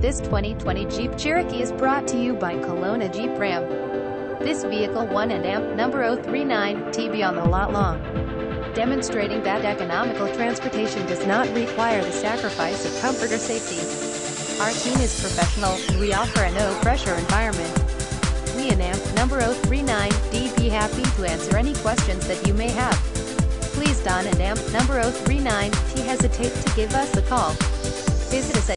This 2020 Jeep Cherokee is brought to you by Kelowna Jeep Ram. This vehicle won an AMP number 039 TB on the lot long, demonstrating that economical transportation does not require the sacrifice of comfort or safety. Our team is professional, and we offer a no-pressure environment. We in AMP number 039 D happy to answer any questions that you may have. Please Don and AMP number 039 T hesitate to give us a call. Visit us at